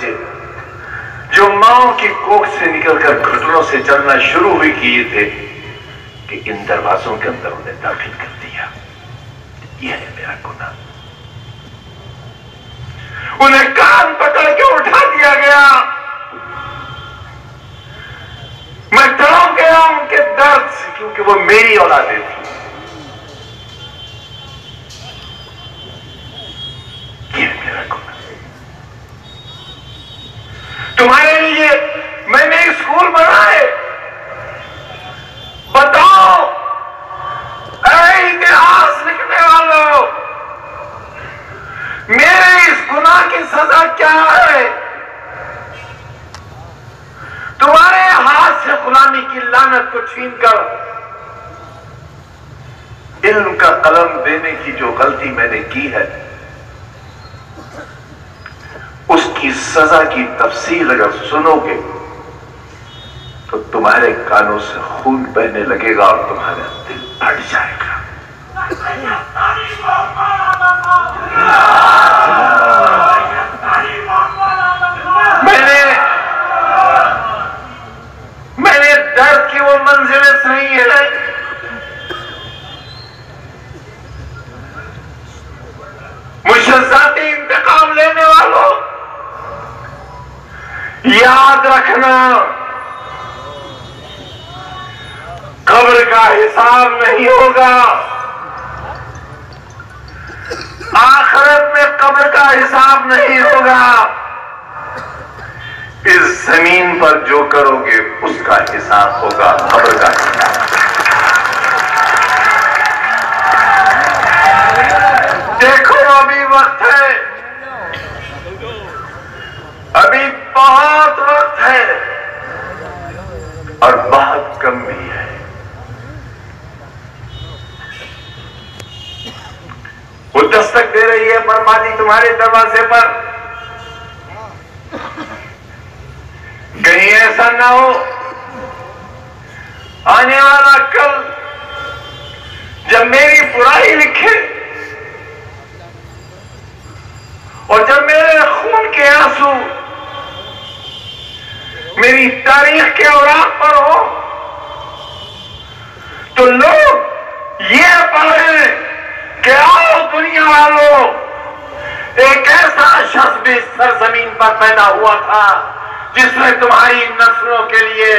جی۔ کی کوک سے نکل کر گھٹنوں سے چلنا شروع ہوئی کی یہ تھے کہ ان دروازوں کے اندر انہیں داخل کر دیا۔ یہ ہے میرا گناہ۔ انہیں کان پکڑ کے اٹھا دیا گیا۔ میں ڈر گیا ان کے درد سے کیونکہ وہ میری اولادیں تھی یہ میرا گناہ تمہارے لیے میں نے اسکول بنائے بتاؤ۔ اے اتہاس لکھنے والوں میرے اس گناہ کی سزا کیا ہے؟ تمہارے ہاتھ سے غلامی کی لانت کو چھین کر علم کا قلم دینے کی جو غلطی میں نے کی ہے اس کی سزا کی تفصیل اگر سنو گے، تو تمہارے کانوں سے خون بہنے لگے گا اور تمہارا دل پھٹ جائے گا میں نے میں نے درد کی وہ منزلیں صحیح ہے مجھے ذاتی انتقام لینے والوں یاد رکھنا۔ قبر کا حساب نہیں ہوگا۔ آخرت میں قبر کا حساب نہیں ہوگا۔ اس زمین پر جو کرو گے، اس کا حساب ہوگا، قبر کا حساب۔ دیکھو، ابھی وقت ہے۔ ابھی بہت وقت ہے اور بہت کم بھی ہے۔ وہ دستک دے رہی ہے بربادی تمہارے دروازے پر۔ کہیں ایسا نہ ہو۔ آنے والا کل جب میری برائی لکھے اور جب میرے خون کے آنسو میری تاریخ کے اوراق پر ہو۔ تو لوگ یہ پڑھیں کہ آؤ دنیا والوں ایک ایسا شخص بھی سرزمین پر پیدا ہوا تھا جس نے تمہاری نسلوں کے لیے